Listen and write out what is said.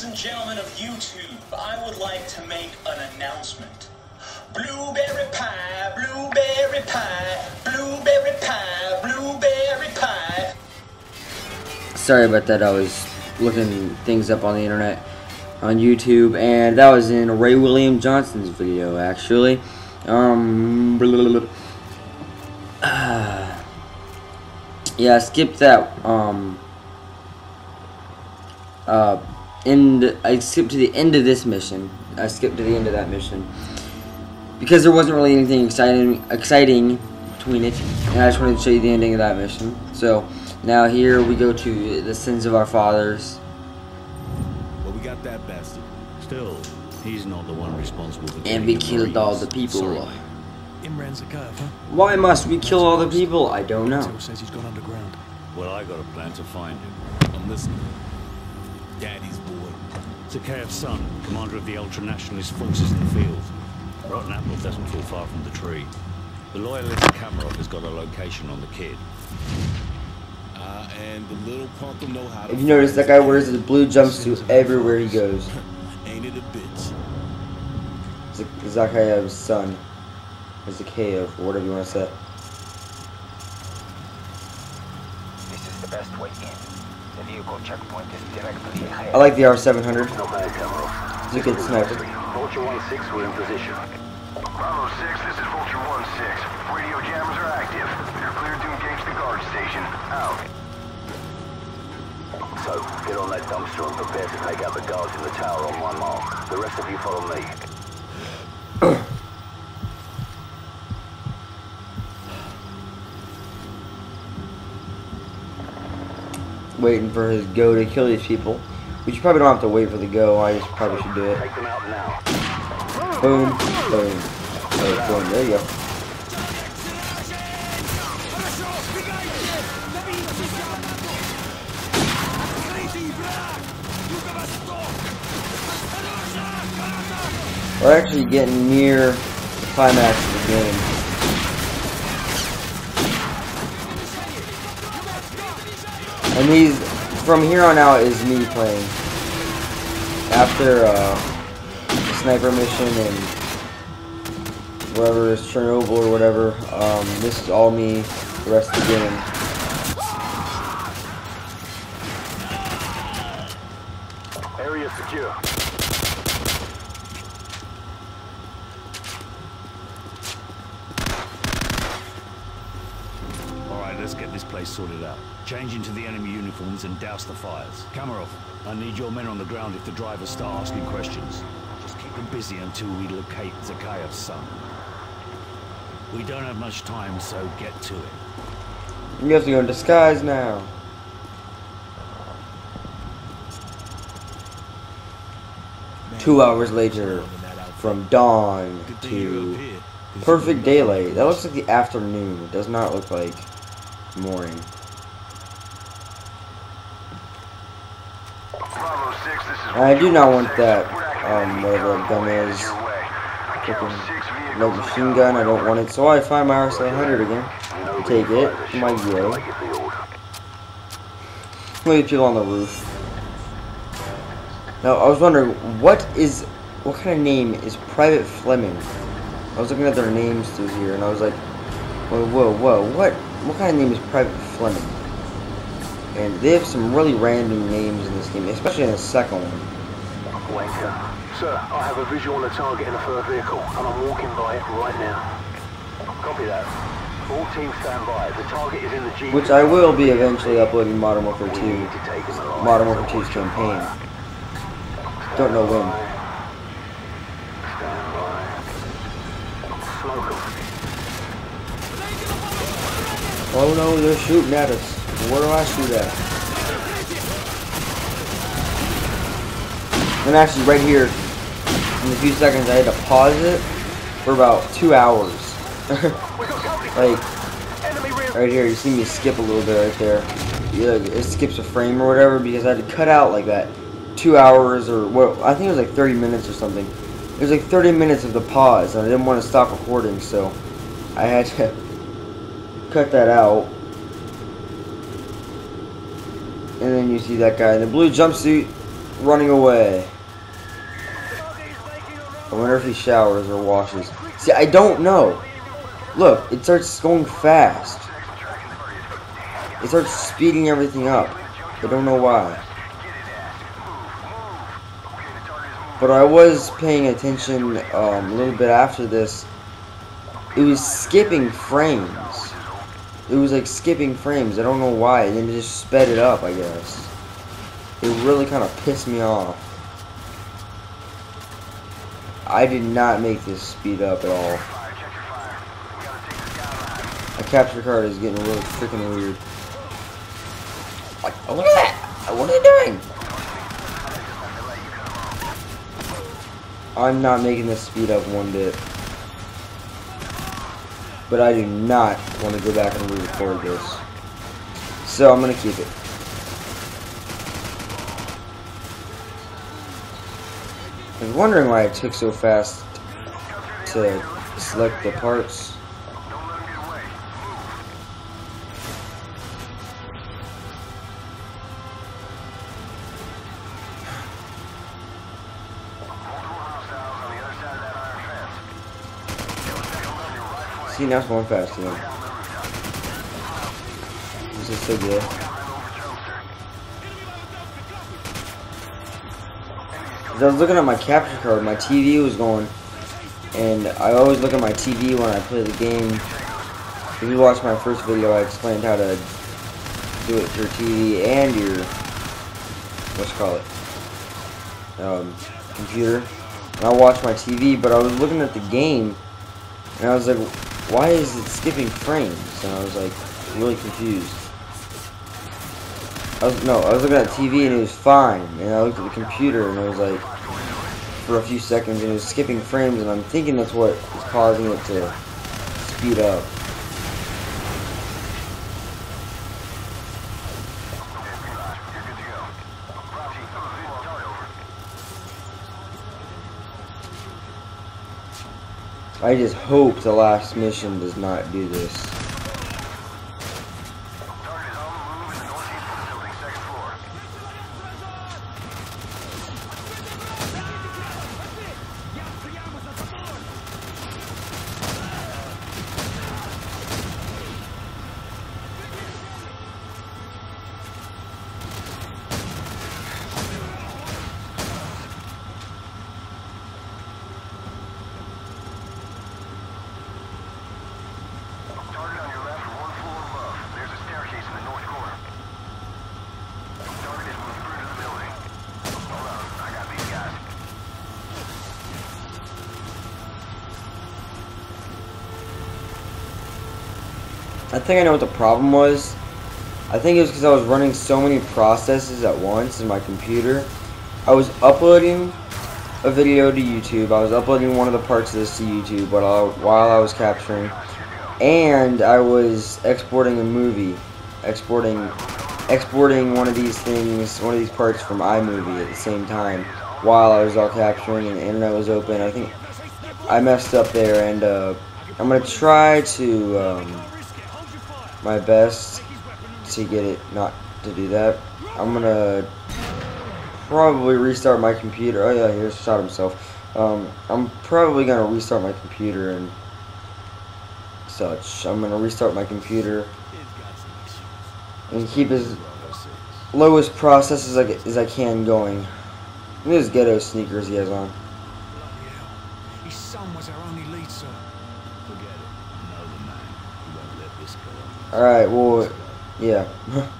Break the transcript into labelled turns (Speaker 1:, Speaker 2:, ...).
Speaker 1: Ladies and gentlemen of YouTube, I would like to make an announcement. Blueberry pie, blueberry pie, blueberry pie, blueberry pie.
Speaker 2: Sorry about that. I was looking things up on the internet on YouTube, and that was in Ray William Johnson's video, actually. Um. Uh, yeah, skip that. Um, uh, end. I skipped to the end of this mission. I skipped to the end of that mission because there wasn't really anything exciting, exciting between it, and I just wanted to show you the ending of that mission. So now here we go to the sins of our fathers.
Speaker 3: Well, we got that bastard.
Speaker 4: Still, he's not the one responsible for
Speaker 2: And we killed all the people.
Speaker 3: Sorry, mate. Imran Zakhaev, huh?
Speaker 2: Why must we kill all the people? I don't know.
Speaker 3: Intel says he's gone underground.
Speaker 4: Well, I got a plan to find him.
Speaker 3: I'm listening. Daddy's boy.
Speaker 4: Zakhaev's son, commander of the ultra-nationalist forces in the field. Rotten Apple doesn't fall far from the tree. The loyalist Kamarov has got a location on the kid.
Speaker 3: Uh, and the little punk will know how to
Speaker 2: If you notice, that guy wears a blue jumpsuit everywhere he goes.
Speaker 3: Ain't it a bitch?
Speaker 2: Z- Zakhaev's son. Or Zakhaev, or whatever you want to say.
Speaker 5: This is the best way in. The vehicle checkpoint is directly ahead.
Speaker 2: I like the R700.
Speaker 5: Not bad, Kamarov.
Speaker 2: It's a good sniper.
Speaker 5: Vulture 1-6, we're in position.
Speaker 6: Bravo 6, this is Vulture 1-6. Radio jammers are active. You're cleared to engage the guard station. Out.
Speaker 5: So, get on that dumpster and prepare to take out the guards in the tower on my mark. The rest of you follow me.
Speaker 2: Waiting for his go to kill these people. Which you probably don't have to wait for the go. I just probably should do it.
Speaker 5: Take them out now.
Speaker 2: Boom, boom. Oh, boom. There you go. We're actually getting near the climax of the game. And these, from here on out, is me playing. After uh, sniper mission and whatever is Chernobyl or whatever, um, this is all me the rest of the game.
Speaker 5: Area secure.
Speaker 4: All right, let's get this place sorted out. Change into the enemy uniforms and douse the fires. Kamarov, I need your men on the ground if the drivers start asking questions. Just keep them busy until we locate Zakhaev's son. We don't have much time, so get to it.
Speaker 2: You have to go in disguise now. Two hours later, from dawn
Speaker 3: Good thing you're
Speaker 2: to
Speaker 3: up here. 'cause
Speaker 2: perfect daylight. That looks like the afternoon. It does not look like morning.
Speaker 6: Bravo 6, this is
Speaker 2: And I do not want that,
Speaker 6: 1-6. We're activating
Speaker 2: um, whatever
Speaker 6: convoy
Speaker 2: gun is.
Speaker 6: your way. Kill
Speaker 2: Freaking
Speaker 6: six vehicles
Speaker 2: light
Speaker 6: in the
Speaker 2: machine gun. I don't want it, so I find my R700 again. Take it. My
Speaker 5: showing
Speaker 2: yo.
Speaker 5: like your.
Speaker 2: Look at people on the roof. Now, I was wondering, what is, what kind of name is Private Fleming? I was looking at their names through here, and I was like, whoa, whoa, whoa, what, what kind of name is Private Fleming? And they have some really random names in this game, especially in the second one.
Speaker 5: Wanker. Sir, I have a visual on the target in a third vehicle, and I'm walking by it right now. Copy that. All teams stand by. The target is in the G.
Speaker 2: Which I will be eventually uploading Modern Warfare 2,
Speaker 5: to take him.
Speaker 2: Modern Warfare 2's campaign. Don't know when.
Speaker 5: Stand by. Smoke.
Speaker 2: Oh no, they're shooting at us. Where do I shoot at? And actually, right here, in a few seconds, I had to pause it for about two hours. like, right here, you see me skip a little bit right there. Yeah, it skips a frame or whatever because I had to cut out like that two hours or well, I think it was like 30 minutes or something. It was like 30 minutes of the pause, and I didn't want to stop recording, so I had to cut that out. And then you see that guy in the blue jumpsuit running away. I wonder if he showers or washes. See, I don't know. Look, it starts going fast. It starts speeding everything up. I don't know why. But I was paying attention um, a little bit after this. It was skipping frames. It was like skipping frames. I don't know why. And then it just sped it up, I guess. It really kind of pissed me off. I did not make this speed up at all. My capture card is getting really freaking weird. Like, look at that! What are you doing? I'm not making this speed up one bit. But I do not want to go back and re-record this. So I'm going to keep it. I was wondering why it took so fast to select the parts. See, now it's going fast again. This is so good. I was looking at my capture card, my TV was going, and I always look at my TV when I play the game. If you watched my first video, I explained how to do it through TV and your, what's call it, um, computer. And I watched my TV, but I was looking at the game, and I was like, why is it skipping frames? And I was like, really confused. I was, no, I was looking at TV and it was fine. And I looked at the computer and it was like, for a few seconds and it was skipping frames and I'm thinking that's what is causing it to speed up. I just hope the last mission does not do this.
Speaker 6: Target on your left, one floor above. There's a staircase in the north corner. Target is moving through to the building. Hold on, I got these guys.
Speaker 2: I think I know what the problem was. I think it was because I was running so many processes at once in my computer. I was uploading a video to YouTube. I was uploading one of the parts of this to YouTube while I, while I was capturing. And I was exporting a movie. Exporting exporting one of these things, one of these parts from iMovie at the same time while I was all capturing and the internet was open. I think I messed up there and uh, I'm going to try to um, my best to get it not to do that. I'm gonna probably restart my computer. Oh yeah, he just shot himself. Um, I'm probably gonna restart my computer and such. I'm gonna restart my computer and keep as lowest process as I, as I can going. His ghetto sneakers he has on.
Speaker 4: His son was our only lead, sir. Forget it. I know the man. He won't let this go.
Speaker 2: Alright, well, yeah.